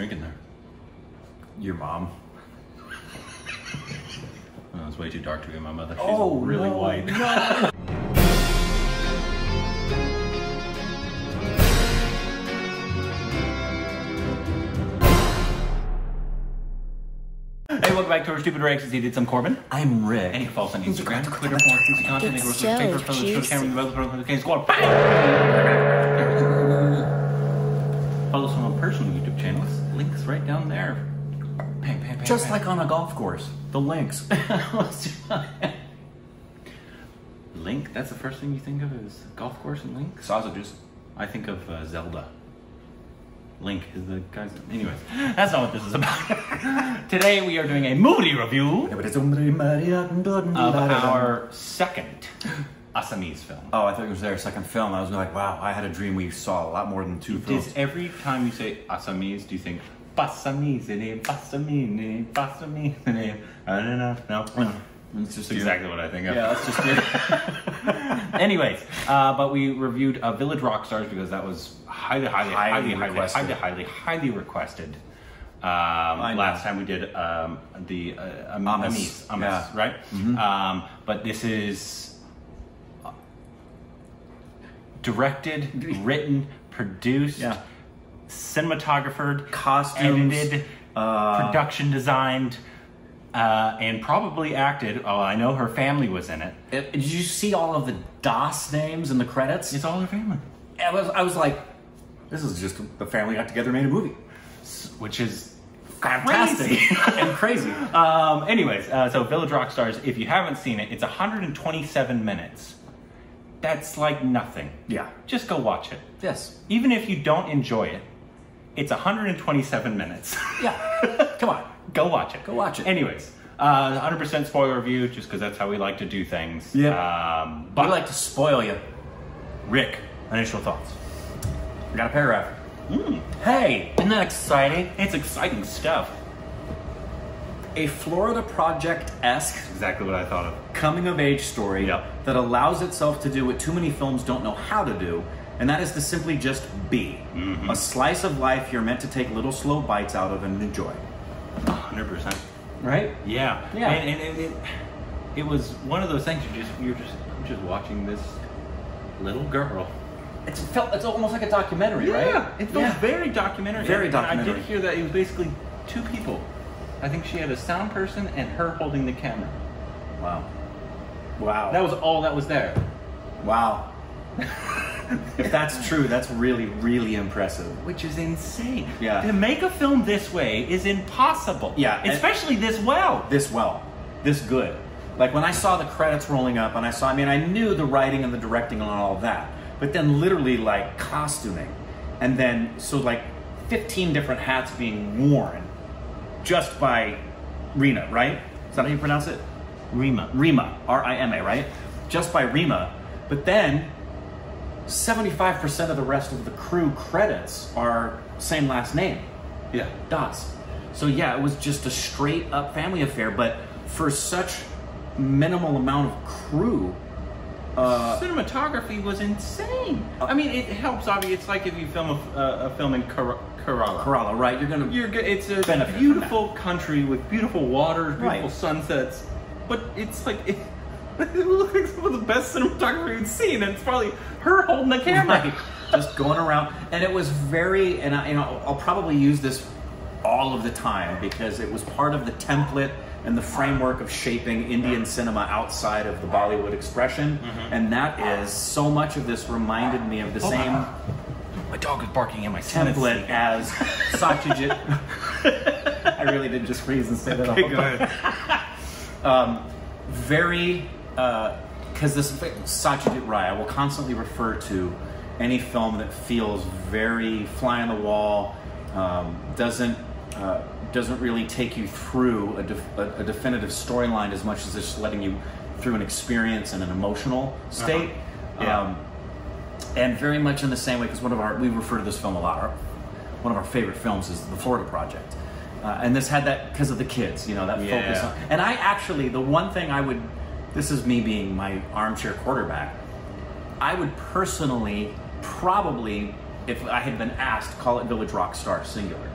drinking there? Your mom. Oh, it's way too dark to be my mother. She's Oh, really no, white. Hey, welcome back to our stupid Rex. He did some Korbin. I'm Rick. And you follow us on Instagram, Twitter, more juicy content. They so paper, juicy. camera, the King Squad. Follow channels. Right down there. Bang, bang, bang, Just bang. like on a golf course. The links. Link. That's the first thing you think of is golf course and Link. Sausages. I think of uh, Zelda. Link is the guy's. Anyways, that's not what this is about. Today we are doing a movie review of our second Assamese film. Oh, I thought it was their second film. I was like, wow, I had a dream we saw a lot more than two films. Is every time you say Assamese, do you think Passamese, Passamese, Passamese? I don't know. No, no. It's just exactly what I think of. Yeah, that's just it. Anyways, uh, but we reviewed uh, Village Rockstars because that was highly, highly, highly, Highly highly, requested. highly, highly, highly requested. Um, last time we did um, the uh, Am- Aamis. Aamis, Aamis, Yeah. right? Mm-hmm. Um, but this is uh, directed, written, produced, Yeah. Cinematographed, Costumes, edited, uh, production designed, uh, and probably acted. Oh, I know her family was in it. It- Did you see all of the Das names in the credits? It's all her family. I was, I was like, this is just the family got together and made a movie. which is Fantastic crazy. and crazy. um, anyways, uh, so Village Rockstars. If you haven't seen it, it's 127 minutes. That's like nothing. Yeah. Just go watch it. Yes. Even if you don't enjoy it, it's 127 minutes. Yeah. Come on. go watch it. Go watch it. Anyways, uh, 100% spoiler review, just because that's how we like to do things. Yeah. Um, I but like to spoil you. Rick, initial thoughts. I got a paragraph. Mm, Hey, isn't that exciting? it's exciting stuff. A Florida Project esque Exactly what I thought of. coming of age story Yep. that allows itself to do what too many films don't know how to do, and that is to simply just be. Mm-hmm. A slice of life you're meant to take little slow bites out of and enjoy. 100%. Right? Yeah, Yeah. and, and, it, it was one of those things. You just you're just just watching this little girl. It's felt it's almost like a documentary, right? it felt Yeah. very documentary. Very And I did hear that it was basically two people. I think she had a sound person and her holding the camera. Wow. Wow. That was all that was there. wow. if that's true, that's really, really impressive. Which is insane. Yeah. To make a film this way is impossible. Yeah, Especially this well. This well, this good. Like when I saw the credits rolling up, and I saw, I mean, I knew the writing and the directing and all of that, but then literally like costuming, and then so like 15 different hats being worn just by Rena, right? Is that how you pronounce it? Rima. Rima, R I M A, right? Just by Rima. But then 75% of the rest of the crew credits are same last name. Yeah. Dots. So yeah, it was just a straight up family affair, but for such minimal amount of crew, uh, cinematography was insane. I mean, it helps. Obviously, it's like if you film a, uh, a film in Ker- Kerala. Kerala, right? You're gonna You're good. It's a Benefit from beautiful country with beautiful waters, beautiful Right. sunsets, but it's like it, it looks like some of the best cinematography we've seen, and it's probably her holding the camera. Right. just going around, and it was very, and I, you know, I'll probably use this all of the time because it was part of the template and the framework of shaping Indian cinema outside of the Bollywood expression, and that is so much of this reminded me of the same My dog is barking in my template as Satyajit. I really did just freeze and say that. all. Okay, go ahead. um, very because this Satyajit Ray, I will constantly refer to any film that feels very fly on the wall, um, doesn't uh, doesn't really take you through a, def- a, definitive storyline as much as just letting you through an experience and an emotional state. Yeah. Um, and very much in the same way, because one of our we refer to this film a lot. Our, one of our favorite films is The Florida Project, uh, and this had that because of the kids, you know, that Yeah. focus on. And I actually, the one thing I would, this is me being my armchair quarterback, I would personally, probably, if I had been asked, call it Village Rock Star singular,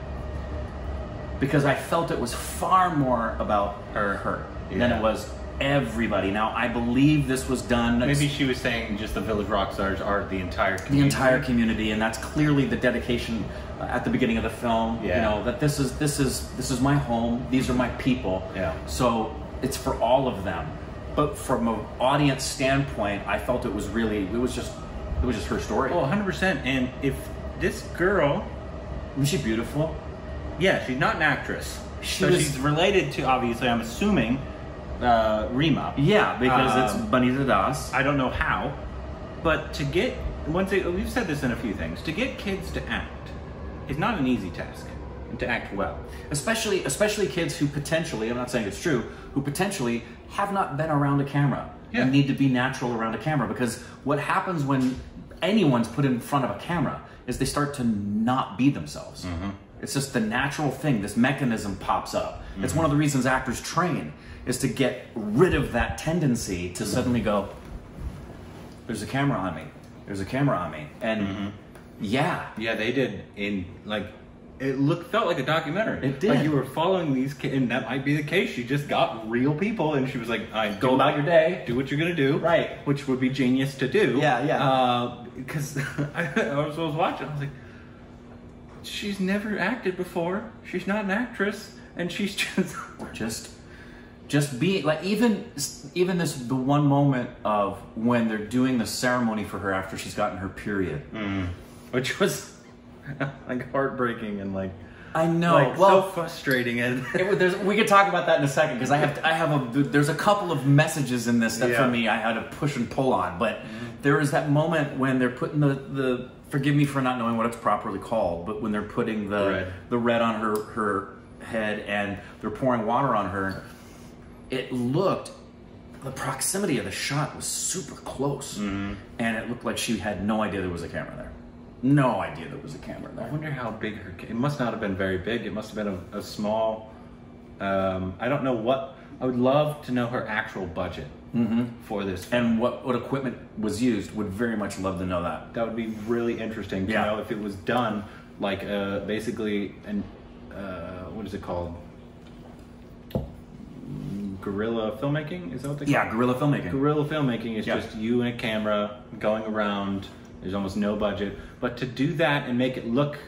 because I felt it was far more about her, her than it was everybody. Now I believe this was done Maybe she was saying just the Village Rockstars are the entire the community. entire community, and that's clearly the dedication uh, at the beginning of the film. You Yeah. know that this is this is this is my home. These are my people. Yeah. So it's for all of them. But from an audience standpoint, I felt it was really it was just it was just her story. Oh, 100%. And if this girl, Isn't she beautiful? yeah, she's not an actress. She so was- she's related to, obviously, I'm assuming, uh, Rima. Yeah, because Um, it's Bhanita Das. I don't know how, but to get once it, we've said this in a few things, to get kids to act is not an easy task. And to act well. especially especially kids who potentially i'm not saying it's true who potentially have not been around a camera. Yeah. and need to be natural around a camera because what happens when anyone's put in front of a camera is they start to not be themselves. Mm-hmm. it's just the natural thing. This mechanism pops up. It's one of the reasons actors train is to get rid of that tendency to suddenly go there's a camera on me. There's a camera on me. And Mm-hmm. yeah. Yeah, they did in like it looked felt like a documentary. It did. Like you were following these kids, and that might be the case. She just got real people, and she was like, "I Go about your day. do what you're gonna do." Right. Which would be genius to do. Yeah, yeah. Uh, because I, I was, I was watching, I was like, she's never acted before. She's not an actress, and she's just. just just be like even even this the one moment of when they're doing the ceremony for her after she's gotten her period mm. which was like heartbreaking and like. i know like well so frustrating and it, there's, we could talk about that in a second because I have I have a there's a couple of messages in this that Yeah. for me I had to push and pull on, but mm-hmm. there is that moment when they're putting the the forgive me for not knowing what it's properly called, but when they're putting the Red. the red on her her head and they're pouring water on her, it looked the proximity of the shot was super close, mm-hmm. and it looked like she had no idea there was a camera there, no idea there was a camera I wonder how big her. It must not have been very big. It must have been a, a small. Um, I don't know what. I would love to know her actual budget for this. And what what equipment was used? Would very much love to know that. that would be really interesting to Yeah. know if it was done like uh, basically an uh, what is it called? Guerrilla filmmaking is that what they call Yeah, guerrilla filmmaking. Guerrilla filmmaking is Yeah. just you and a camera going around. There's almost no budget, but to do that and make it look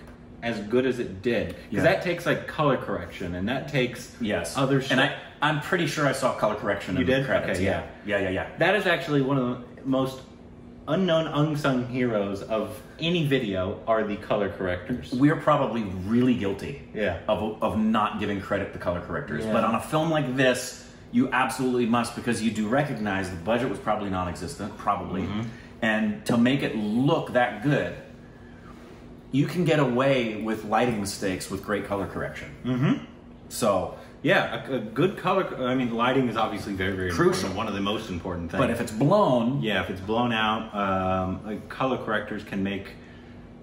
as good as it did, because Yeah. that takes like color correction and that takes Yes. other. and. I I'm pretty sure I saw color correction in You the did? credits. Okay, yeah. yeah, yeah, yeah. that is actually one of the most unknown unsung heroes of any video are the color correctors. We're probably really guilty. Yeah. Of of not giving credit to color correctors, Yeah. but on a film like this, you absolutely must because you do recognize the budget was probably non-existent, probably, Mm-hmm. And to make it look that good. You can get away with lighting mistakes with great color correction. Mm-hmm. So, Yeah, a, a good color. I mean, lighting is obviously very, very Crucial. One of the most important things. but if it's blown, yeah, if it's blown out, um, like color correctors can make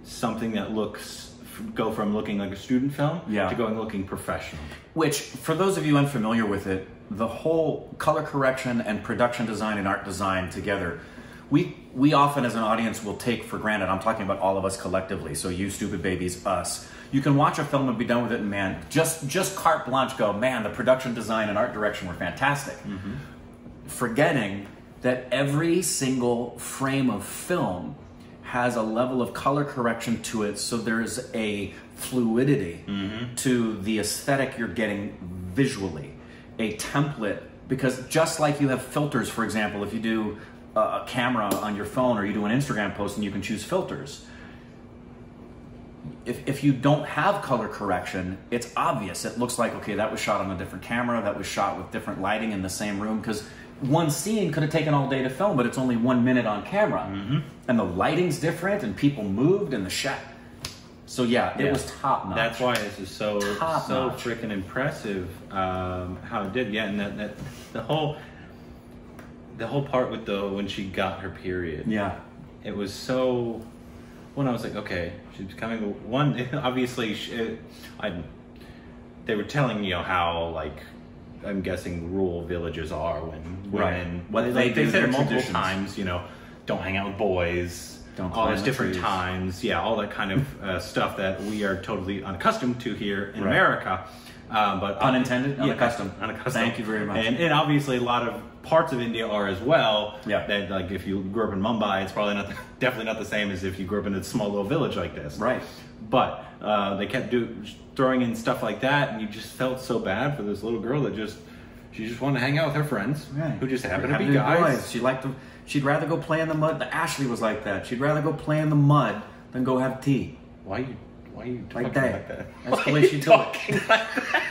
something that looks go from looking like a student film Yeah. to going looking professional. Which, for those of you unfamiliar with it, the whole color correction and production design and art design together, we we often as an audience will take for granted. I'm talking about all of us collectively. So you stupid babies, us. You can watch a film and be done with it, and man, just just carte blanche. Go, man. The production design and art direction were fantastic. Mm-hmm. Forgetting that every single frame of film has a level of color correction to it, so there's a fluidity mm-hmm. to the aesthetic you're getting visually, a template. Because just like you have filters, for example, if you do a, camera on your phone or you do an Instagram post and you can choose filters, if, if you don't have color correction, it's obvious. It looks like, okay, that was shot on a different camera, that was shot with different lighting in the same room, because one scene could have taken all day to film, but it's only one minute on camera. Mm-hmm. And the lighting's different, and people moved, and the shot. So, yeah, it Yeah. was top notch. That's why this is so Top so freaking impressive um, how it did. Yeah, and that, that the whole the whole part with the when she got her period. Yeah. it was so when I was like, okay, she's becoming one. Obviously, she, I they were telling you know how like I'm guessing rural villages are when Right. when What like, they they said it multiple times. You know, don't hang out with boys. Don't all those different trees. times, yeah, all that kind of uh, stuff that we are totally unaccustomed to here in Right. America. Um, but Pun intended? Yeah, Unaccustomed. unaccustomed. Thank you very much. And, and obviously, a lot of parts of India are as well. Yeah. That like if you grew up in Mumbai, it's probably not definitely not the same as if you grew up in a small little village like this. Right. But uh, they kept do, throwing in stuff like that, and you just felt so bad for this little girl that just she just wanted to hang out with her friends, who just happened to be guys. Boys. She liked to. She'd rather go play in the mud. Ashley was like that. She'd rather go play in the mud than go have tea. Why you? Why are you Like talking that. like that? That's the Why way you she it. talking like that?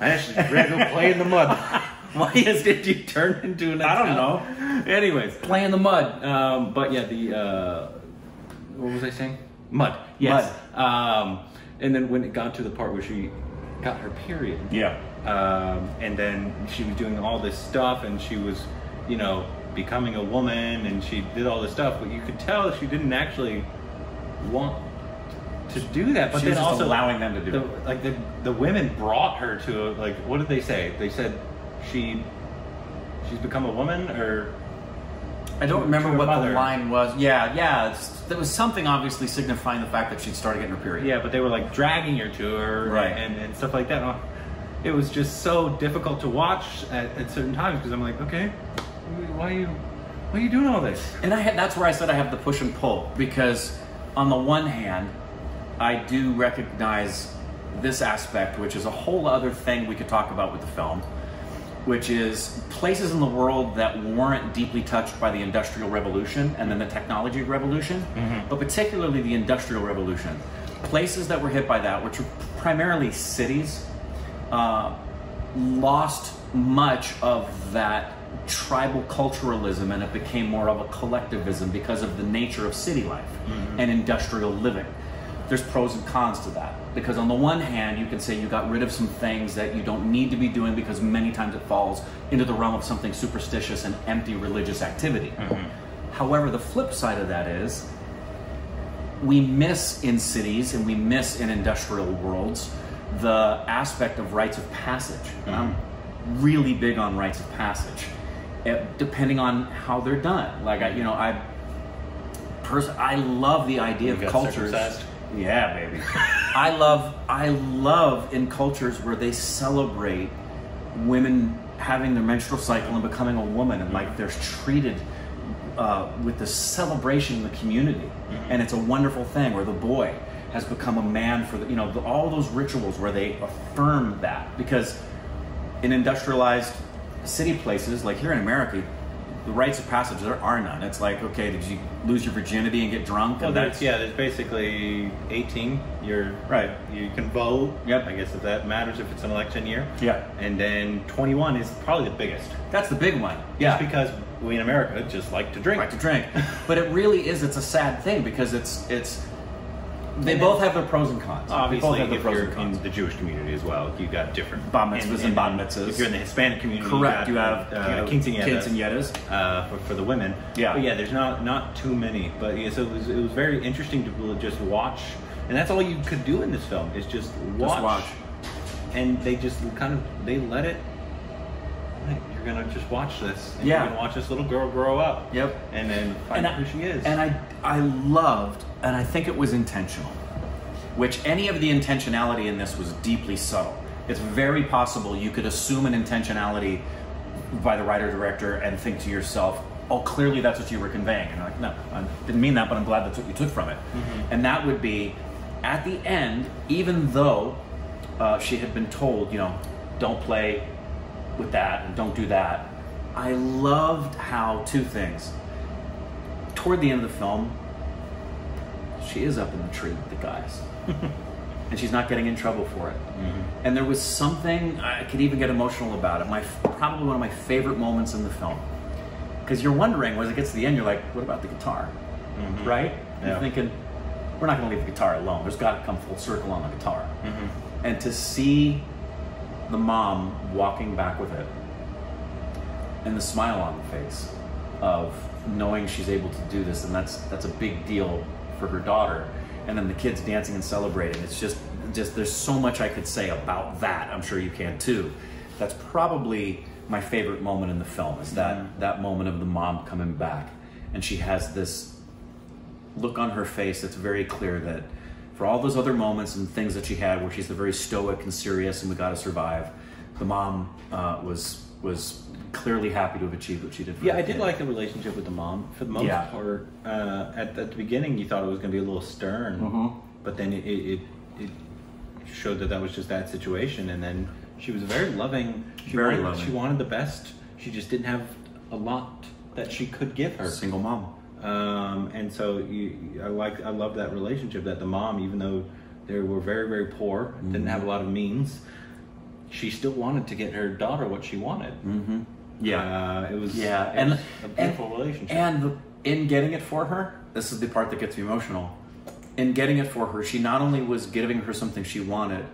Ashley, ready to go play in the mud. Why is did you turn into an? I don't know. Anyways, Play in the mud. um, but yeah, the uh, what was I saying? Mud. Yes. Um, and then when it got to the part where she got her period, Yeah. um, and then she was doing all this stuff, and she was, you know, becoming a woman, and she did all this stuff, but you could tell she didn't actually want to do that. But She then was just also allowing them to do the, it. Like the the women brought her to a, like what did they say? They said she she's become a woman, or I don't remember what mother. the line was. Yeah, yeah. It's, there was something obviously signifying the fact that she'd started getting her period. yeah, but they were like dragging her to her, Right. and, and stuff like that. It was just so difficult to watch at, at certain times because I'm like, okay, why are you why are you doing all this? And I had, that's where I said I have the push and pull because, on the one hand, I do recognize this aspect, which is a whole other thing we could talk about with the film, which is places in the world that weren't deeply touched by the Industrial Revolution and then the technology revolution, but particularly the Industrial Revolution. Places that were hit by that, which were primarily cities, uh, lost much of that tribal culturalism and it became more of a collectivism because of the nature of city life and industrial living. There's pros and cons to that because on the one hand you can say you got rid of some things that you don't need to be doing because many times it falls into the realm of something superstitious and empty religious activity. However, the flip side of that is we miss in cities and we miss in industrial worlds the aspect of rites of passage. And I'm really big on rites of passage, eh, depending on how they're done. Like I, you know, I pers- I love the idea of got cultures. Yeah, baby. I love I love in cultures where they celebrate women having their menstrual cycle and becoming a woman and like they're treated uh, with this celebration in the community. And it's a wonderful thing where the boy has become a man for the you know the, all those rituals where they affirm that. Because in industrialized city places like here in america the rites of passage there are none it's like okay did you lose your virginity and get drunk Well, and there's yeah, there's basically 18. You're Right. You can vote. Yep. I guess if that matters if it's an election year. Yeah. And then 21 is probably the biggest. that's the big one Yeah. Just because we in America just like to drink. right to drink but it really is it's a sad thing because it's it's they And both have their pros and cons they both Obviously, if you're cons in the Jewish community as well, you got different Bar mitzvahs and bat mitzvahs. If you're in the Hispanic community, correct you got, have uh, you know, quinceañeras, quinceañeras. uh, for, for the women. Yeah. but yeah, there's not not too many. But yeah, so it was it was very interesting to just watch, and that's all you could do in this film is just watch. Just watch. And they just kind of they let it. You're gonna just watch this. And Yeah. You're gonna watch this little girl grow up. Yep. And then find out I- who she is. And I, I loved, and I think it was intentional, which any of the intentionality in this was deeply subtle. It's very possible you could assume an intentionality by the writer director and think to yourself, oh, clearly that's what you were conveying. And you're like, no, I didn't mean that, but I'm glad that's what you took from it. And that would be, at the end, even though uh, she had been told, you know, don't play with that and don't do that, I loved how two things toward the end of the film, she is up in the tree with the guys. and she's not getting in trouble for it. Mm-hmm. And there was something, I could even get emotional about it. My Probably one of my favorite moments in the film. Because you're wondering, when it gets to the end, you're like, what about the guitar? Mm-hmm. Right? You're thinking, we're not going to leave the guitar alone. There's got to come full circle on the guitar. Mm-hmm. And to see the mom walking back with it and the smile on the face of knowing she's able to do this and that's that's a big deal for her daughter and then the kids dancing and celebrating. It's just just there's so much i could say about that. I'm sure you can too. That's probably my favorite moment in the film is that that moment of the mom coming back and she has this look on her face, that's very clear that for all those other moments and things that she had, where she's the very stoic and serious, and we got to survive, the mom uh, was was clearly happy to have achieved what she did. For Yeah, I did kid. like the relationship with the mom. For the most Yeah. part, uh, at, at the beginning, you thought it was going to be a little stern, Mhm. but then it, it, it, showed that that was just that situation, and then she was very loving. She Very wanted, loving. She wanted the best. She just didn't have a lot that she could give her. single mom. Um, and so you, I like, I love that relationship that the mom, even though they were very, very poor, didn't have a lot of means, she still wanted to get her daughter what she wanted. Mm-hmm. Yeah. Uh, it was Yeah, it and was a beautiful and, relationship. And the, in getting it for her, this is the part that gets me emotional. In getting it for her, she not only was giving her something she wanted,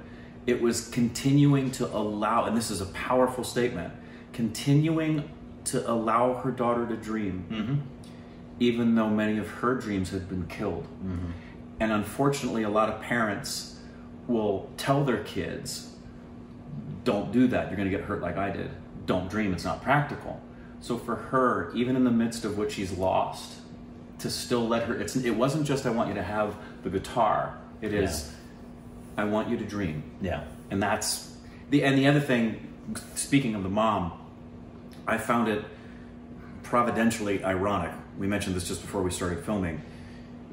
it was continuing to allow, and this is a powerful statement, continuing to allow her daughter to dream, Mhm. even though many of her dreams had been killed. And unfortunately, a lot of parents will tell their kids, don't do that. You're going to get hurt like I did. Don't dream. It's not practical. So for her, even in the midst of what she's lost, to still let her, it's, it wasn't just I want you to have the guitar. It is I want you to dream. yeah. And that's the and the other thing. Speaking of the mom, I found it providentially ironic. We mentioned this just before we started filming.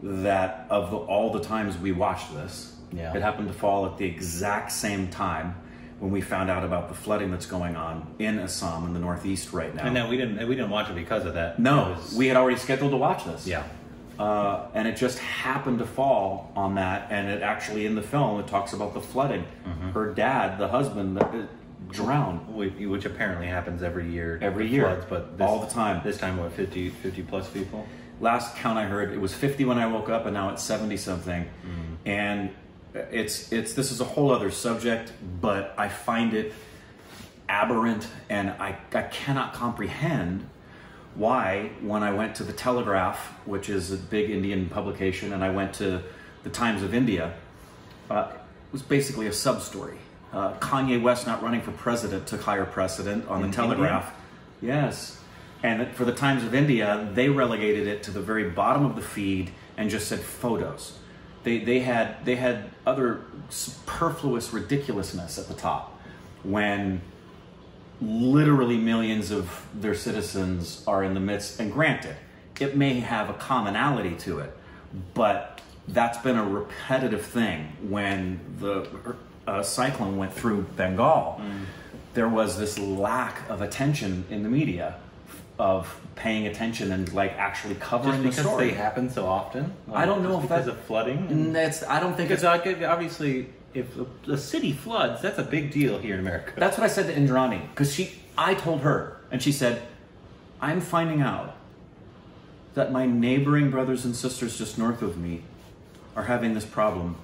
That of the, all the times we watched this, Yeah. it happened to fall at the exact same time when we found out about the flooding that's going on in Assam in the northeast right now. And then we didn't we didn't watch it because of that. no, was- we had already scheduled to watch this. yeah. Uh, and it just happened to fall on that. And it actually, in the film, it talks about the flooding. Mm-hmm. Her dad, the husband, uh, drowned. Which, which apparently happens every year. Every year. floods, but this, All the time. This time, what 50, 50 plus people? Last count I heard, it was 50 when I woke up, and now it's 70 something. Mm-hmm. And it's it's this is a whole other subject, but I find it aberrant, and I I cannot comprehend why when I went to the Telegraph, which is a big Indian publication, and I went to the Times of India, uh, it was basically a sub story. Uh, Kanye West not running for president took higher precedent on In the Telegraph. Yes. And for the Times of India, they relegated it to the very bottom of the feed and just said photos. They, they had they had other superfluous ridiculousness at the top when literally millions of their citizens are in the midst. And granted, it may have a commonality to it, but that's been a repetitive thing. When the uh, cyclone went through Bengal, there was this lack of attention in the media of paying attention and like actually covering Just the because story. they happen so often? I don't know if because that- of flooding? And mm, that's I don't think Because it's like, obviously, if a city floods, that's a big deal here in America. That's what I said to Indrani because she, I told her, and she said, "I'm finding out that my neighboring brothers and sisters just north of me are having this problem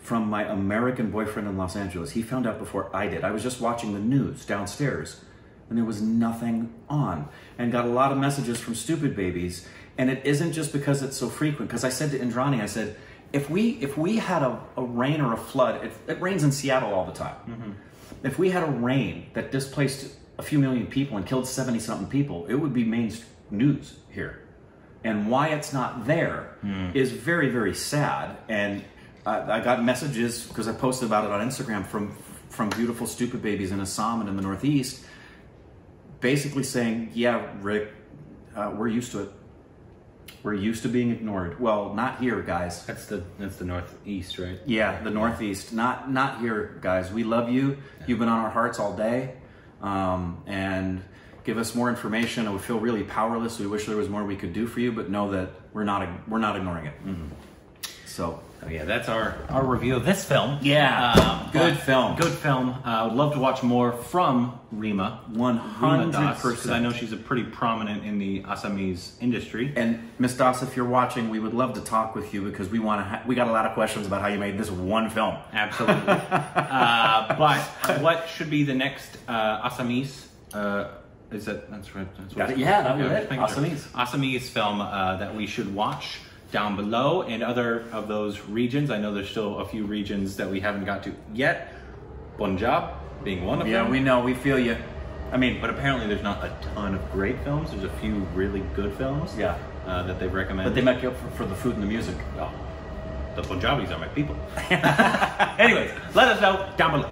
from my American boyfriend in Los Angeles. He found out before I did. I was just watching the news downstairs, and there was nothing on, and got a lot of messages from stupid babies. And it isn't just because it's so frequent. Because I said to Indrani, I said." If we if we had a, a rain or a flood, it, it rains in Seattle all the time. Mm-hmm. If we had a rain that displaced a few million people and killed 70 something people, it would be main news here. And why it's not there hmm. is very, very sad. And I, I got messages because I posted about it on Instagram from from beautiful stupid babies in Assam and in the Northeast, basically saying, "Yeah, Rick, uh, we're used to it. We're used to being ignored. Well, not here, guys. That's the that's the northeast, right? Yeah, the Northeast. Not not here, guys. We love you. You've been on our hearts all day, um, and give us more information. We feel really powerless. We wish there was more we could do for you, but know that we're not we're not ignoring it. So So yeah, that's our, our review of this film. Yeah. Um, Good film. Good film. Uh, I would love to watch more from Rima. hundred Das, because I know she's a pretty prominent in the Assamese industry. And Miss Das, if you're watching, we would love to talk with you because we want to. Ha- we got a lot of questions about how you made this one film. Absolutely. uh, but what should be the next uh, Assamese? Uh, is that that's right? That's what. Yeah, called? that was it. Assamese. Assamese film uh, that we should watch down below, and other of those regions. I know there's still a few regions that we haven't got to yet. Punjab being one of Yeah, them. Yeah, we know. We feel you. I mean, But apparently, there's not a ton of great films. There's a few really good films. Yeah. uh, that they've recommended. But they make up for, for the food and the music. Oh, the Punjabis are my people. Anyways, let us know down below.